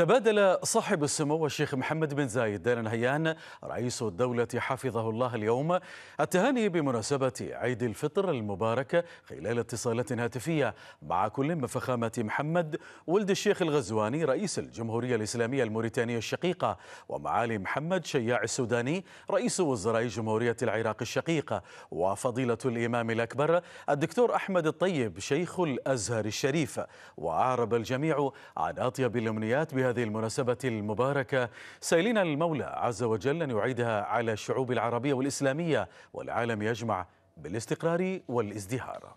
تبادل صاحب السمو الشيخ محمد بن زايد آل نهيان رئيس الدولة حفظه الله اليوم التهاني بمناسبة عيد الفطر المبارك خلال اتصالات هاتفية مع كل من فخامة محمد ولد الشيخ الغزواني رئيس الجمهورية الإسلامية الموريتانية الشقيقة ومعالي محمد شياع السوداني رئيس وزراء جمهورية العراق الشقيقة وفضيلة الإمام الأكبر الدكتور أحمد الطيب شيخ الأزهر الشريف وأعرب الجميع عن أطيب الأمنيات بهذه المناسبة المباركة. سائلين المولى عز وجل أن يعيدها على الشعوب العربية والإسلامية والعالم يجمع بالاستقرار والازدهار.